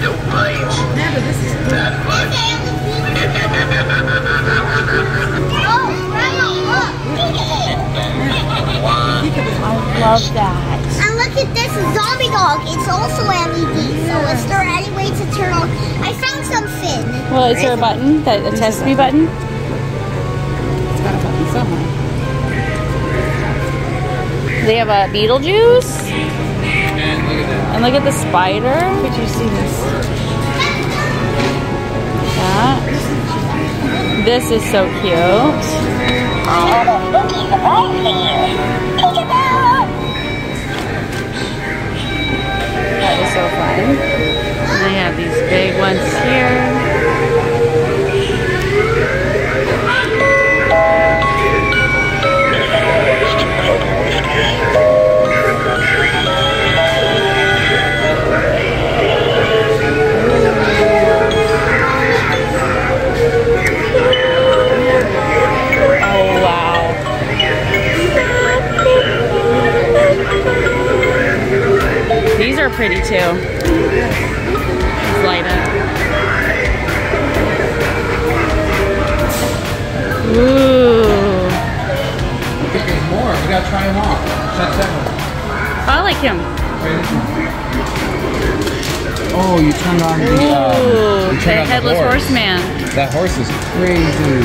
but this is cool. Oh, Grandma, look. I love that. And look at this zombie dog. It's also LED. So is there any way to turn on? I found something. Well, is there a button? That a test me button? It's got a button somewhere. They have a Beetlejuice. And look at that. And look at the spider. Could you see this? That. This is so cute. Pretty too. These light up. Ooh. I there's more. We gotta try them all. Shut that I like him. Oh, you turned on the. Ooh, Um, you the turned on headless the horse. horseman. That horse is crazy.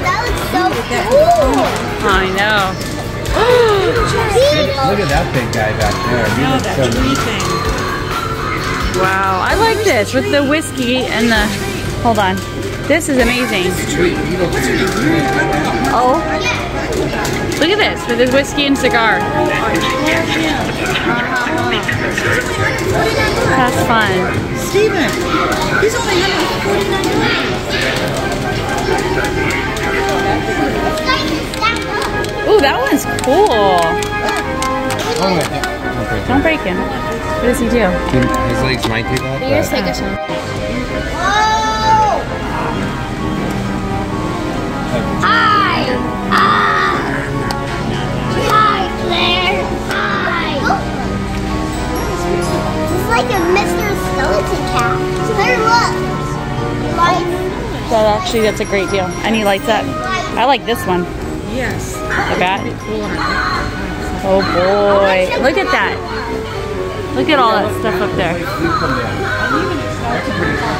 That looks so cool. I know. Look at that big guy back there. He No, looks that so tree thing. Wow, I like this with the whiskey and the. Hold on. This is amazing. Sweet beetle tree. Oh. Look at this with his whiskey and cigar. That's fun. Steven, he's only 149 Ooh, that one's cool. Wait. Okay. Don't break him. What does he do? His legs might do that. Here's but- take a shot. Oh! Hi! Ah! Hi, Claire! Hi! It's like a Mr. Skeleton cat. Claire, look! Lights. That actually, that's a great deal. And he lights up. I like this one. Yes. The bat. Cool. on it. Oh boy. Look at that. Look at all that stuff up there.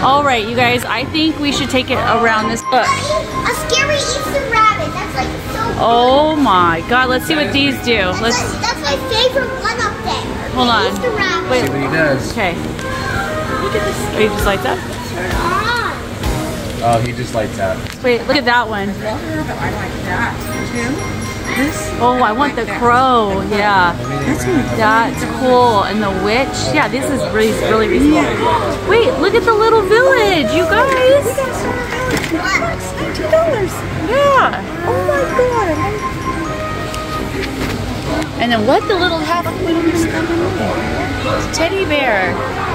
All right, you guys, I think we should take it around this book. A scary Easter rabbit. That's like so cool. Oh my god, let's see what these do. Let's that's my favorite one up there. Hold on. Easter rabbit. Wait. See what he does. Okay. Look at this. Wait, just lights up. Turn on. Oh, he just lights out. Wait, look at that one. Water, but I like that too. This. Oh, I want the crow. Yeah. That's That's cool. And the witch. Yeah, this is really, really reasonable. Wait, look at the little village, you guys. Two dollars. Yeah. Oh my god. And then what? The little half teddy bear.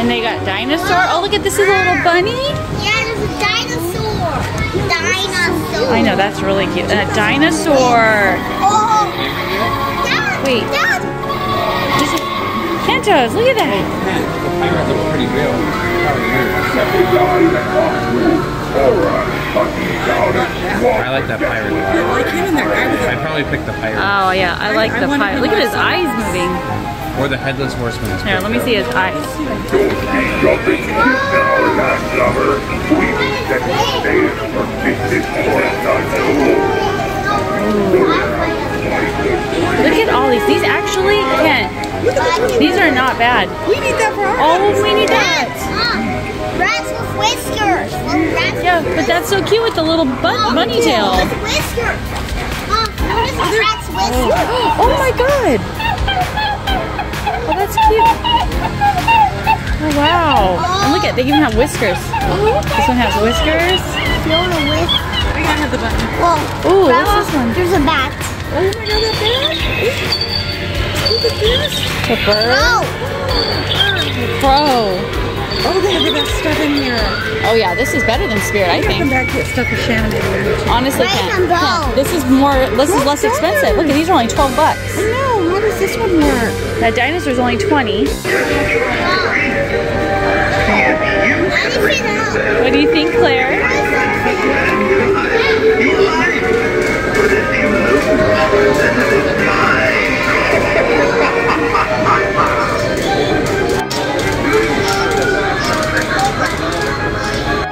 And they got dinosaur. Oh, look at this is a little bunny. Yeah, there's a dinosaur. Dinosaur. I know that's really cute. And a dinosaur. Oh. Dad, Wait. Dad. This is Kentos. Look at that. Pirates look pretty real. I like that pirate. I like him and that I'd probably picked the pirate. Oh yeah, I like I the wanted pie. Look at his eyes moving. Or the headless horseman. is Here, let me see his eyes. Look at all these. These actually can. These are not bad. We need that for our Oh, we need that. Rats with whiskers. Yeah, but that's so cute with the little bun- oh, bunny tail. With whiskers. Mom, notice rat's whiskers. Oh my god. Oh, cute. Oh wow. And look at, they even have whiskers. This one has whiskers. Fiona with. We gotta have the button. Well, Ooh, what's this one? There's a bat. Oh my god, that bad? Look at this. The bird. Oh, Crow. Oh, they have the best stuff in here. Oh yeah, this is better than Spirit, I Come think. back to get stuff with Shannon. and Honestly, Make Ken, them go. Ken, this is more, this is less expensive. Look at these are only 12 bucks. I know does this one work? That dinosaur's only 20. What do you think, Claire?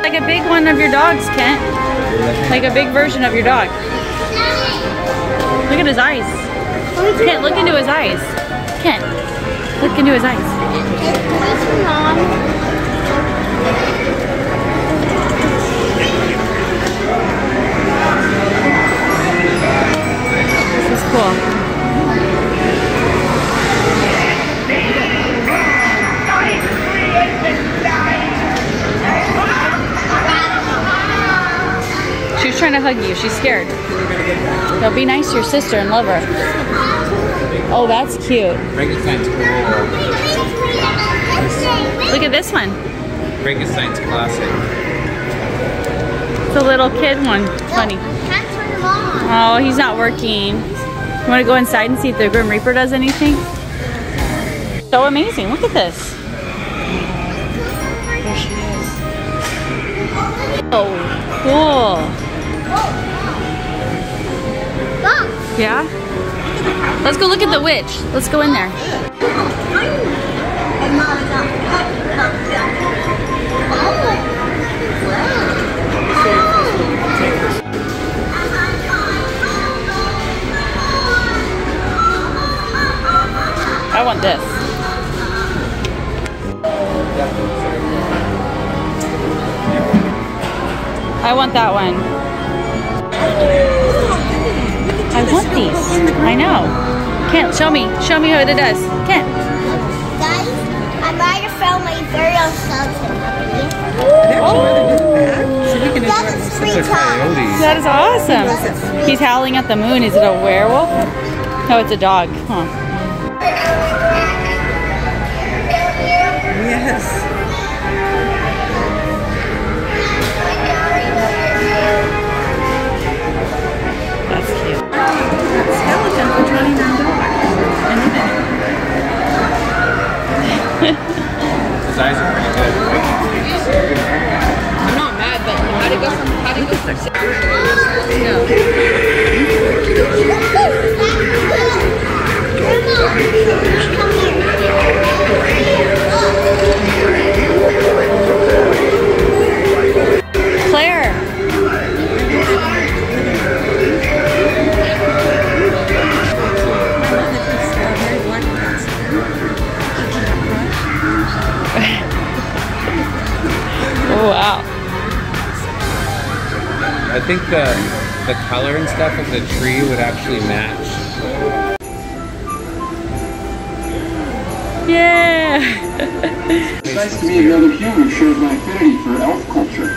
Like a big one of your dogs, Kent. Like a big version of your dog. Look at his eyes. Kent, look into his eyes. Kent, look into his eyes. This is cool. She's trying to hug you. She's scared. Now be nice to your sister and love her. Oh, that's cute. Frankenstein's cool. Look at this one. Frankenstein's classic. It's a little kid one. Funny. Can't turn. Oh, he's not working. You want to go inside and see if the Grim Reaper does anything? So amazing. Look at this. There she is. Oh, cool. Oh, yeah? Let's go look at the witch. Let's go in there. I want this. I want that one. I want these. I know. Kent, show me. Show me what it does. Kent. Guys, I might have found my very own skeleton. That three It's a times. That is awesome. He's howling at the moon. Is it a werewolf? No, it's a dog. Huh. Eyes are pretty good. I'm not mad, but how'd it go from how'd it go from six No. Claire. I think the the color and stuff of the tree would actually match. Yeah. It's nice to meet another human who shares my affinity for elf culture.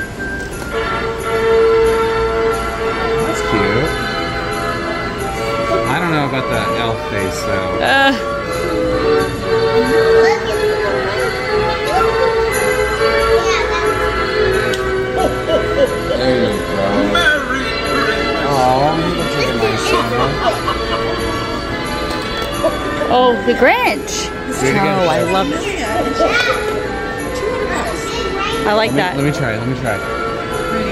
That's cute. I don't know about the elf face though. Uh, Grinch. Do it again. Oh, I love it. I like Let me, that. let me try. Let me try.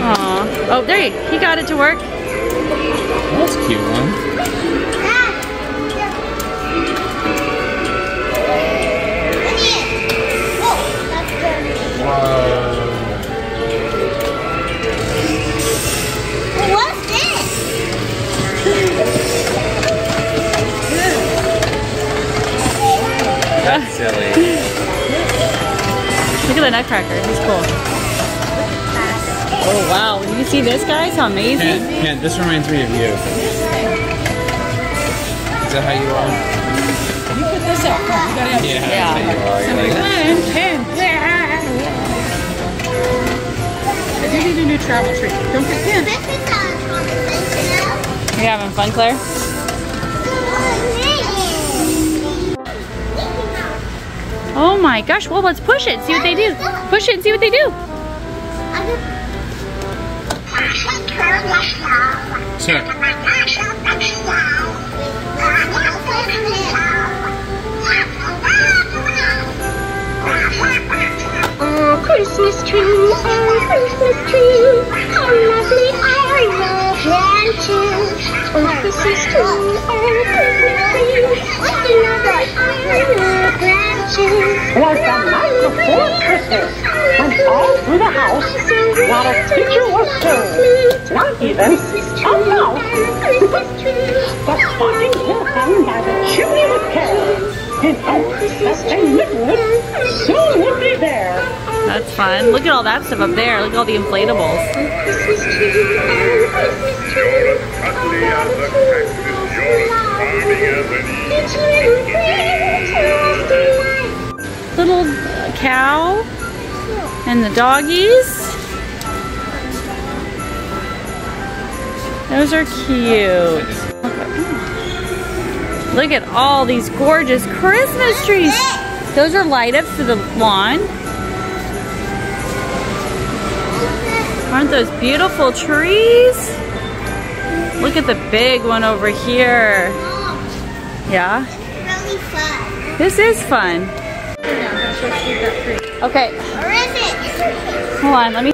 Aw. Oh, there you He got it to work. That's a cute one. What's silly. Look at the Nutcracker. He's cool. Oh, wow. Did you see this, guys? How amazing. Kent, Kent, this reminds me of you. Is that how you are? You put this out. Come you gotta have Yeah, Yeah. that's how you are. You're like, One, ten. I do need a new travel tree. Don't get ten. This is a competition. You having fun, Claire? Oh my gosh. Well, let's push it. See what they do. Push it and see what they do. Sure. Oh, Christmas tree, oh, Christmas tree, how lovely are your branches. Oh, Christmas tree, oh, Christmas tree, what are. Was the night before Christmas when all through the house. Not a creature was stirred. Not even a mouse. the stockings were hung by the chimney with care. In hopes that St. Nicholas soon would be oh, there. That's fun. Look at all that stuff up there. Look at all the inflatables. Little cow and the doggies. Those are cute. Look at all these gorgeous Christmas trees. Those are light up for the lawn. Aren't those beautiful trees? Look at the big one over here. Yeah? This is fun. Okay, Or is it? hold on. Let me